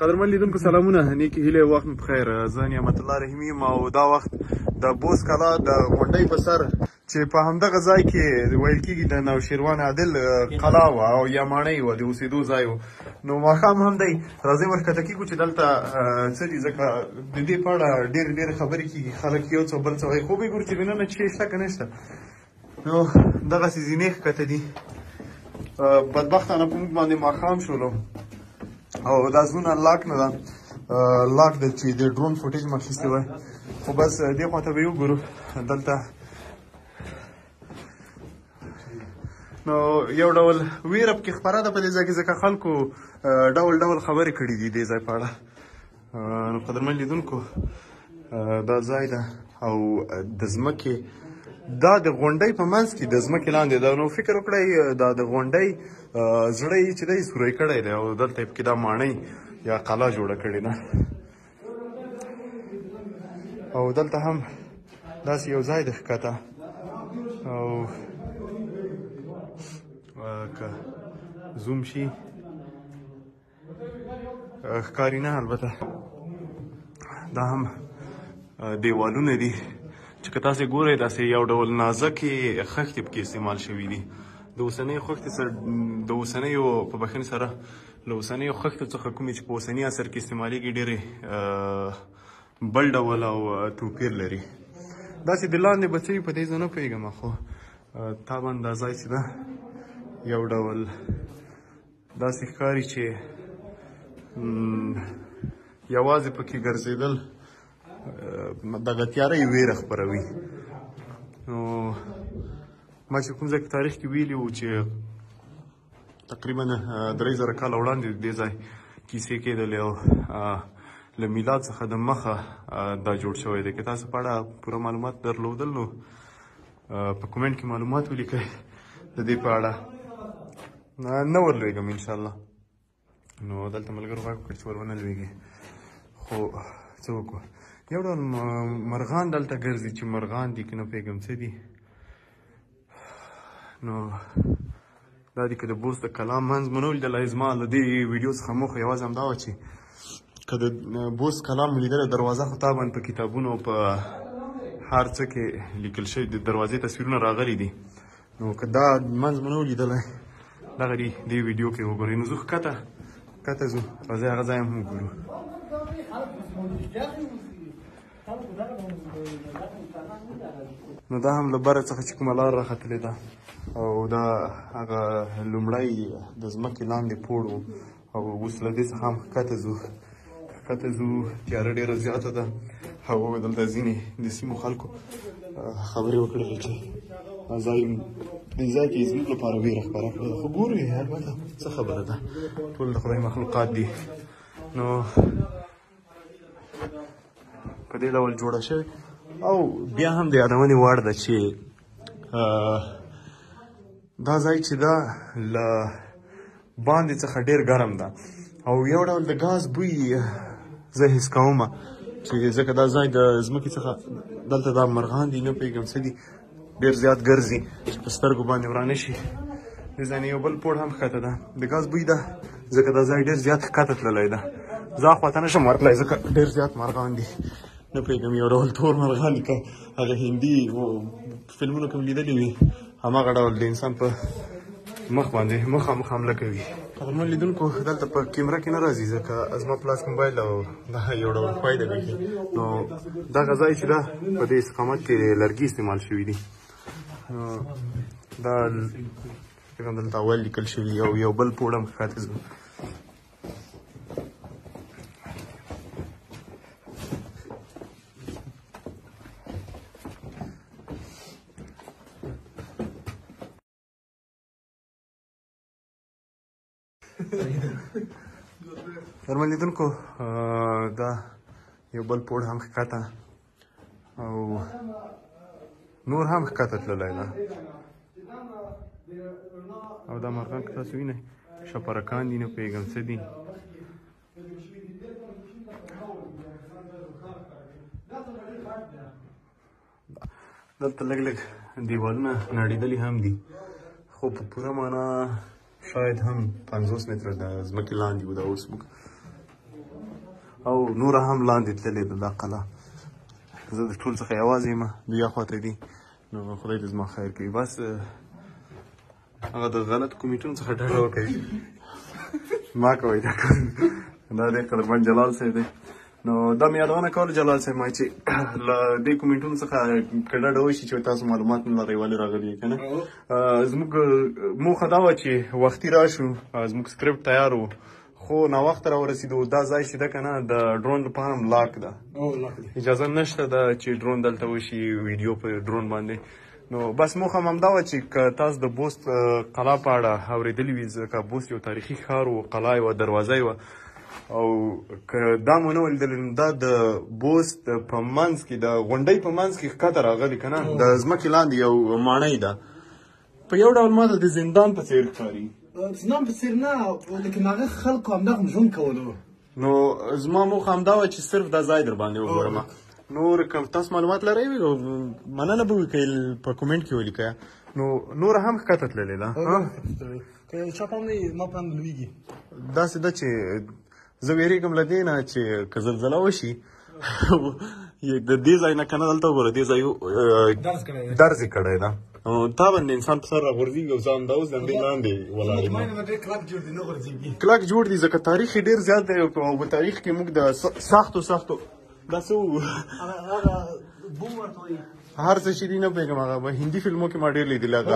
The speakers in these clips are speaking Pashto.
قدرمن لیدونکو سلامونه نیکی هیله وخت مو بخیر زه نعمت الله رحیمی یم او دا وخت د بوس کلا د غونډۍ په سر چې په همدغه ځای کې ویل کېږي د نوشیروان عادل قلا وه او یا ماڼۍ وه د اوسېدو ځای و نو ماښام هم دی راځئ ورښکته کېږو چې دلته څه دي ځکه د دې په اړه ډېرې ډېرې خبرې کېږي خلک یو څه بل څه وایي خو به یې ګورو چې دننه چې شته که نه شته نو دغه سي زینې ښکته دي بدبختانه په موږ باندې ماښام شولو او دا زونه لاک نه ده لاک د چې د ډرون فوټیج مخکې وای خو بس دې خواته به یو ګورو دلته نو یو ډول ویرب کې خبره ده په دې ځای کې ځکه خلکو ډول ډول خبرې کړې دي دې ځای په اړه نو قدرمن لیدونکو دا ځای ده او د ځمکې دا د غونډۍ په منځ کې د ځمکې لاندې ده نو فکر وکړئ دا د غونډۍ زړه یې چې دی سوری کړی دی او دلته یې پکې دا ماڼۍ یا قلا جوړه کړې ده او دلته هم داسې یو ځای دی ښکته او که زوم شي ښکاری نه البته دا هم دیوالونه دي چې که تاسو ګورئ داسې یو ډول نازکې خښتې پکې استعمال شوي دي د اوسنۍ خښتې سره د اوسنیو په بخښنې سره له اوسنیو خښتو څخه کومې چې په اوسني عصر کې استعمالیږي ډېرې بل ډول او توپیر لري داسې د لاندې به څه وي په دې زه نه پوهېږم خو طبعا دا ځای چې ده یو ډول داسې ښکاري چې یوازې پکې ګرځېدل دغه تیارې ویره خبروي نو ما چې کوم ځای تاریخ کې ویلي وو چې تقریبا درې زره کاله وړاندې دې ځای کیسې کېدلې او له میلاد څخه د مخه دا جوړ شوی دی که تاسو په اړه پوره معلومات درلودل نو په کومنټ کې معلومات ولیکئ د دې په اړه نه ورلوېږم ان شاء الله نو دلته ملګرو غږ وکړ چې ور ونه لوېږي خو څه وکړو یو ډول مرغان دلته ګرځي چې مرغان دي که نه پوهېږم څه دي نو دا دي که د بوس د کلام منځ مو نه ولیدلی زما له دې ویډیو څخه موخه یوازې همدا وه چې که د بوس کلام مو لیدلی دروازه خو طبعا په کتابونو په هر څه کې لیکل شوي د دروازې تصویرونه راغلي دي نو که دا منځ مو نه ولیدلی دغه دی دې ویډیو کې وګورئ نو ځو ښکته ښکته ځو راځئ هغه ځای هم وګورو نو دا هم له بره څخه چې کومه لار راختلې ده او دا هغه لومړی د ځمکې لاندې پوړ و او اوس له دې څخه هم ښکته ځو ښکته ځو تیاره ډېره زیاته ده هغو دلته ځینې د سیمو خلکو خبرې وکړلې چې ځای دې ځای کې زموږ لپاره ویره خپره کړې ده خو ګورو یې البته څه خبره ده ټول د خدای مخلوقات دي نو په دې ډول جوړه شوې او بیا هم د یادونې وړ ده چې دا ځای چې دا له باندې څخه ډیر ګرم ده او یو ډول د غاز بوی زه حس کوم چې ځکه دا ځای د ځمکې څخه دلته دا مرغان دي نه پیږم څه دي ډیر زیات ګرځي چې په سترګو باندې ورانه شي د ځان یو بل پوړ هم ښکته ده د ګاز بوی ده ځکه دا ځای ډیر زیات ښکته تللی ده زه اخواته نه شم ورتلی ځکه ډیر زیات مرغان دي نه پوهېږم یو ډول تور مرغان لکه هغه هندي فلمونو کې مې لیدلي وي هماغه ډول د انسان په مخ باندې مخامخ حمله کوي قدرمن لیدونکو دلته په کیمره کې نه راځي ځکه زما پلاس موبایل او دا یو ډول خوای دی بیخي نو دغه ځای چې ده په دې استقامت کې لرګي استعمال شوي دي نو دا کوم دلته اول لیکل شوي او یو بل پوړ هم ښکته ځو درمن لیدونکو دا یو بل پوړ هم ښکته او نور هم ښکته تللی ده او دا مرغان که تاسو وینئ شپرکان دي نه پوهېږم څه دي دلته لګ لګ دیوالونه نړیدلی هم دي خو په پوره معنا شاید هم 50 متره د ځمکې لاندې و دا اوس موږ او نور هم لاندې تللې ده دا قلا زه د ټول څخه یوازې یم دوی اخواته دي نو خدای دې زما خیر کوي بس هغه د غلط کمیټونو څخه ډډه وکړي ما کوي دا دا د قدرمن جلال صاحب دی نو دا مې یادونه کوله جلال صاحب ما چې له دې کمنټونو څخه که ډډه وشي چې تاسو معلومات نه لرئ ولې راغلي که نه زموږ موخه دا وه چې وختي راشو زموږ سکرپټ تیار و خو نا وخت را ورسیدو دا ځای چې ده که نه د ډرون لپاره هم لاک ده اجازه نشته ده چې ډرون دلته وشي ویډیو په ډرون باندې نو بس موخه هم همدا وه چې که تاسو د بوست قلا په اړه اورېدلي وي ځکه بوست یو تاریخي ښار و قلا یې وه دروازه یې وه او که دا مو نه ولیدل نو دا د بوست په منځ کې د غونډۍ په منځ کې ښکته راغلي که نه د ځمکې لاندې یو ماڼۍ ده په یو ډول ما د زندان په څیر ښکاري زندان په څیر نه لیکن هغه خلکو همدغه ژوند کولو نو زما موخه همدا وه چې صرف دا ځای در باندې وګورم نور کوم تاسو معلومات لرئ مننه به وي که په کومنټ کې ولیکئ نو نور هم ښکته تللې ده که چا پام نه ما پام لویږي داسې ده چې زه ویریږم له دې نه چې که زلزله وشي د دې ځای نه کنه دلته وګوره دې ځای درز یې کړی ده تا باندې انسان په سر راغورځېږي او ځان دا اوس د همدې لاندې ولاړ دی کلک جوړ دي ځکه تاریخ یې ډېر زیات دی او په تاریخ کې موږ د سختو سختو دا څه هر څه چې دی نه پوهېږم هغه به هندي فلمو کې ما ډېر لیدلی هغه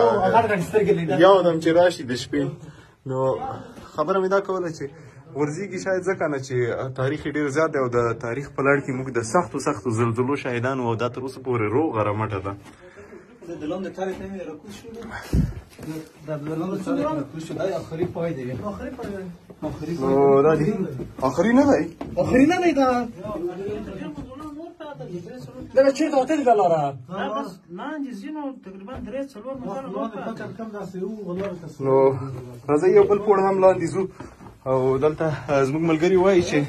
یو دم چې راشي د شپې نو خبره مې دا کوله چې ورزيږي شاید ځکه نه چې تاریخ ډیر زیات دی او د تاریخ په لړ کې موږ د سختو سختو زلزلو شاهدان وو دا تر اوسه پورې روغه رمټه ده د لاندې تارې ته مې راکوز شو د لاندې تارې ته راکوز شو دا آخري پای دی آخري پای دی آخري پای نو دا دی آخري نه دی آخري نه دی دا دا چیرته وتلی دا لاره لاندې ځینو تقریبا درې څلور متره نو راځئ یو بل پوړ هم لاندې ځو او دلته زموږ ملګري وایي چې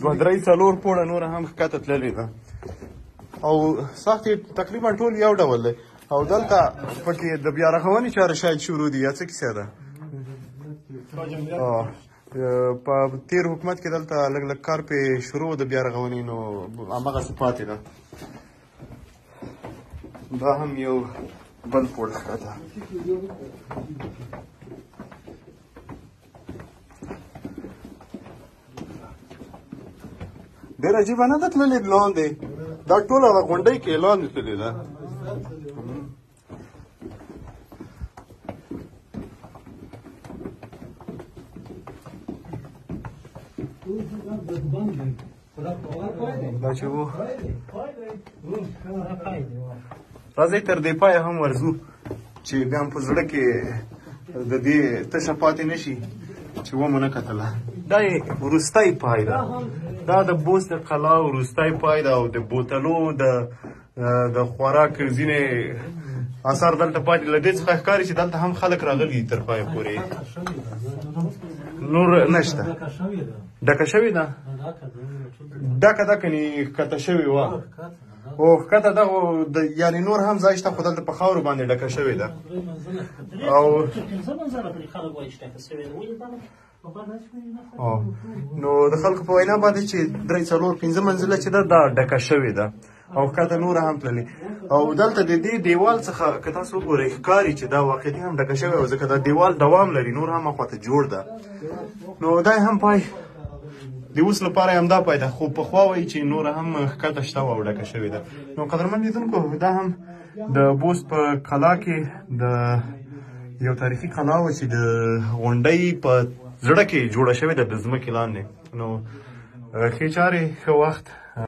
دوه درې څلور پوړه نوره هم ښکته تللې ده او ساخت تقریبا ټول یو ډول دی او دلته پکې د بیا رغونې چارې شاید شروع دي یا څه کیسه ده په تیر حکومت کې دلته لږ لږ کار پې شروع د بیا رغونې نو هماغسې پاتې ده دا هم یو بل پوړ ښکته ډېر عجیبه نه ده تللې لاندې دا ټوله غونډۍ کې لاندې تللې ده بچه وو راځئ تر دې پایه هم ورځو چې بیا په زړه کې د دې تشه پاتې نه شي چې ومو نه کتله دا یې وروستی پای ده دا د بوست قلا وروستی پای ده او د بوتلو د د خوراک ځینې اثر دلته پاتې لدې څخه ښکاري چې دلته هم خلک راغلي تر پای پورې نور نشته ډکه شوې ده ډکه ده کني کته شوې و او کته ده یعنی نور هم ځای شته خو دلته په خاور باندې ډکه شوې ده او نو د خلکو په وینا باندې چې درې څلور پنځه منزله چې ده دا ډکه شوې ده او ښکته نوره هم تللې او دلته د دې دیوال څخه که تاسو وګورئ ښکاري چې دا واقعیتي هم ډکه شوې او ځکه دا دیوال دوام لري نور هم خواته جوړ ده نو دا هم پای د اوس لپاره هم دا پای ده خو پخوا وایي چې نوره هم ښکته شته او ډکه شوې ده نو قدرمن لیدونکو دا هم د بوست په کلا کې د یو تاریخي کلا و چې د غونډۍ په زړه کې جوړه شوې ده د ځمکې لاندې نو ښې چارې ښه وخت